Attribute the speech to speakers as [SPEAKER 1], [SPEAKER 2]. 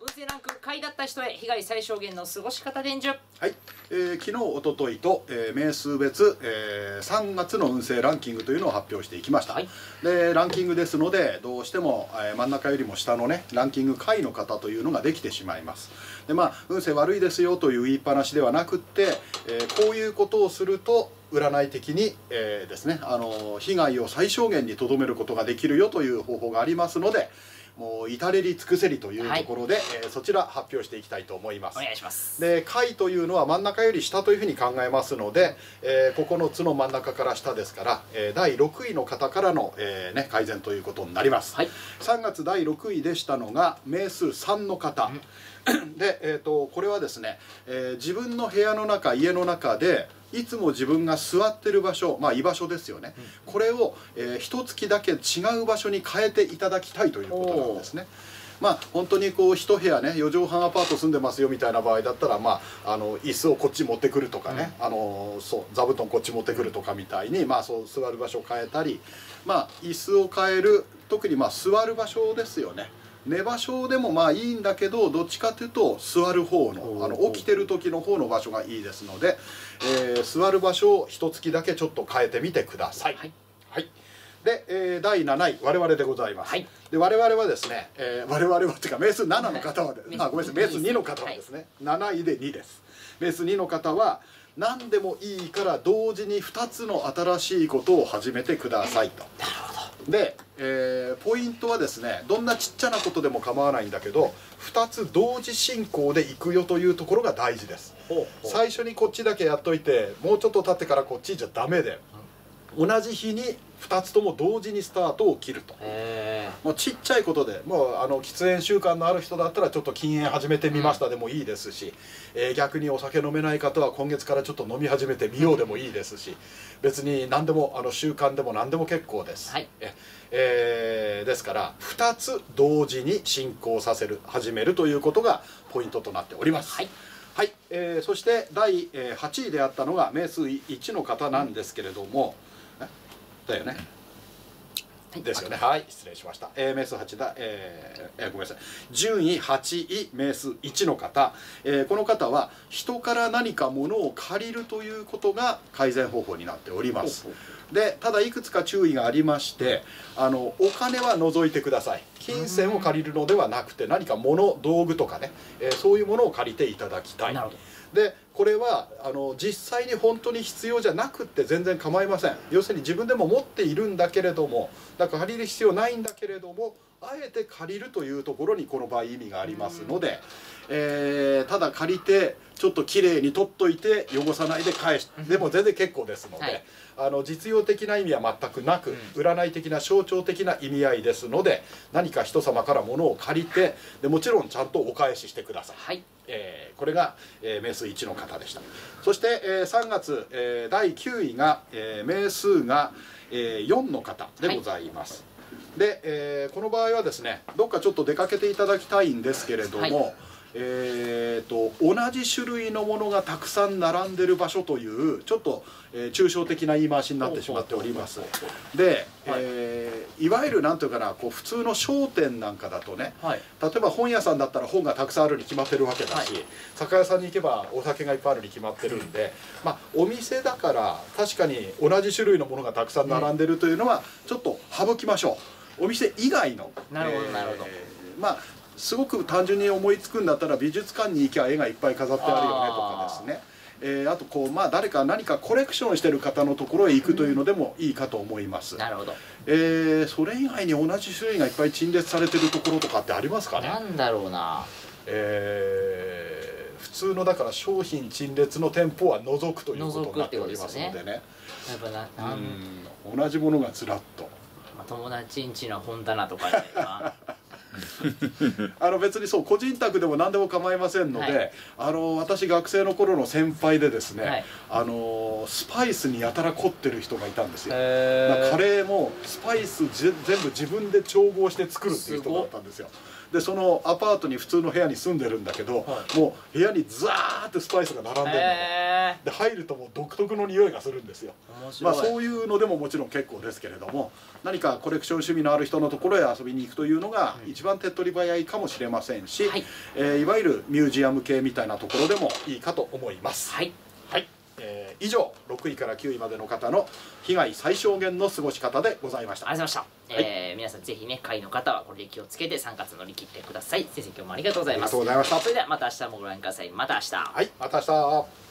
[SPEAKER 1] 運勢ランク下位だった人へ被害最小限の過ごし方伝授
[SPEAKER 2] はい、えー昨日一昨日と、えー名数別、えー3月の運勢ランキングというのを発表していきました、
[SPEAKER 1] はい。
[SPEAKER 2] でランキングですのでどうしても、えー真ん中よりも下のねランキング下位の方というのができてしまいます。でまあ運勢悪いですよという言いっぱなしではなくって、えーこういうことをすると占い的に、えーですねあの被害を最小限にとどめることができるよという方法がありますのでもう至れり尽くせりというところで、えーそちら発表していきたいと思います。
[SPEAKER 1] お願いします。
[SPEAKER 2] で下位というのは真ん中より下というふうに考えますので、えー9つの真ん中から下ですから、えー第6位の方からの、えーね、改善ということになります、
[SPEAKER 1] はい。
[SPEAKER 2] 3月第6位でしたのが名数3の方、で、えー、とこれはですね、えー自分の部屋の中家の中でいつも自分が座ってる場所まあ居場所ですよね、これを、えー一月だけ違う場所に変えていただきたいということなんですね。まあ本当にこう一部屋ね4畳半アパート住んでますよみたいな場合だったらまああの椅子をこっち持ってくるとかね、あのそう座布団こっち持ってくるとかみたいにまあそう座る場所を変えたりまあ椅子を変える特にまあ座る場所ですよね寝場所でもまあいいんだけどどっちかというと座る方のあの起きてる時の方の場所がいいですので、えー座る場所を一月だけちょっと変えてみてください。
[SPEAKER 1] はい。
[SPEAKER 2] はい。で、えー第7位我々でございます、
[SPEAKER 1] はい。
[SPEAKER 2] で我々はですね、えー我々はっていうか名数7の方はで、
[SPEAKER 1] はい。
[SPEAKER 2] まあ、ごめんなさい名数2の方はですね、7位で2です。名数2の方は何でもいいから同時に2つの新しいことを始めてくださいとで、えーポイントはですねどんなちっちゃなことでも構わないんだけど2つ同時進行でいくよというところが大事です。最初にこっちだけやっといてもうちょっと経ってからこっちじゃダメで同じ日に2つとも同時にスタートを切ると。
[SPEAKER 1] へ
[SPEAKER 2] もうちっちゃいことでもうあの喫煙習慣のある人だったらちょっと禁煙始めてみましたでもいいですし、えー逆にお酒飲めない方は今月からちょっと飲み始めてみようでもいいですし別に何でもあの習慣でも何でも結構です、
[SPEAKER 1] はい。
[SPEAKER 2] ええーですから2つ同時に進行させる始めるということがポイントとなっております。
[SPEAKER 1] はい。
[SPEAKER 2] はい、えーそして第えー8位であったのが名数1の方なんですけれども、えだよね
[SPEAKER 1] はい
[SPEAKER 2] ですよね。はい、失礼しました。えー名数8だ、えーえーごめんなさい。順位8位、名数1の方、えーこの方は人から何か物を借りるということが改善方法になっております。で、ただいくつか注意がありまして、あのお金は除いてください。金銭を借りるのではなくて、何か物、道具とかね、えーそういうものを借りていただきたい。
[SPEAKER 1] なるほど
[SPEAKER 2] でこれはあの実際に本当に必要じゃなくって全然構いません。要するに自分でも持っているんだけれどもだから借りる必要ないんだけれどもあえて借りるというところにこの場合意味がありますので、えーただ借りてちょっときれいに取っといて汚さないで返しでも全然結構ですので、
[SPEAKER 1] はい。
[SPEAKER 2] あの実用的な意味は全くなく、占い的な象徴的な意味合いですので何か人様から物を借りてでもちろんちゃんとお返ししてください。
[SPEAKER 1] はい。
[SPEAKER 2] えーこれが、えー名数1の方でした。そして、えー3月、えー第9位が、えー名数が、えー4の方でございます、で、えーこの場合はですねどっかちょっと出かけていただきたいんですけれども、
[SPEAKER 1] はい。
[SPEAKER 2] えーと同じ種類のものがたくさん並んでる場所というちょっと、えー抽象的な言い回しになってしまっております。で、
[SPEAKER 1] はい。
[SPEAKER 2] えーい。わゆるなんていうかなこう普通の商店なんかだとね
[SPEAKER 1] はい。
[SPEAKER 2] 例えば本屋さんだったら本がたくさんあるに決まってるわけだし、
[SPEAKER 1] はい。
[SPEAKER 2] 酒屋さんに行けばお酒がいっぱいあるに決まってるんで、まあお店だから確かに同じ種類のものがたくさん並んでるというのはちょっと省きましょうお店以外の
[SPEAKER 1] なるほどなるほど。
[SPEAKER 2] まあすごく単純に思いつくんだったら美術館に行きゃ絵がいっぱい飾ってあるよねとかですね。えーあとこうまあ誰か何かコレクションしてる方のところへ行くというのでもいいかと思います、
[SPEAKER 1] なるほど。
[SPEAKER 2] えーそれ以外に同じ種類がいっぱい陳列されてるところとかってありますかね？
[SPEAKER 1] なんだろうな。
[SPEAKER 2] えー普通のだから商品陳列の店舗は除くということになっておりますのでね。
[SPEAKER 1] やっぱな
[SPEAKER 2] うん。同じものがずらっと。
[SPEAKER 1] まあ、友達んちの本棚とかで、ま あ、
[SPEAKER 2] あの別にそう個人宅でも何でも構いませんので、
[SPEAKER 1] はい。
[SPEAKER 2] あの私学生の頃の先輩でですね、
[SPEAKER 1] はい。
[SPEAKER 2] あのスパイスにやたら凝ってる人がいたんですよ、カレーもスパイスぜ全部自分で調合して作るっていう人だったんですよ。でそのアパートに普通の部屋に住んでるんだけど、
[SPEAKER 1] はい。
[SPEAKER 2] もう部屋にザーってスパイスが並んでるの
[SPEAKER 1] へ
[SPEAKER 2] で入るともう独特の匂いがするんですよ。まあそういうのでももちろん結構ですけれども何かコレクション趣味のある人のところへ遊びに行くというのが一番手っ手っ取り早いかもしれませんし、
[SPEAKER 1] はい。
[SPEAKER 2] えーいわゆるミュージアム系みたいなところでもいいかと思います。
[SPEAKER 1] はい。
[SPEAKER 2] はい、えー以上6位から9位までの方の被害最小限の過ごし方でございました。
[SPEAKER 1] ありがとうございました、えー皆さんぜひね会の方はこれで気をつけて3月乗り切ってください。先生今日もありがとうございます。
[SPEAKER 2] ありがとうございました。
[SPEAKER 1] それではまた明日もご覧ください。また明日。
[SPEAKER 2] はいまた明日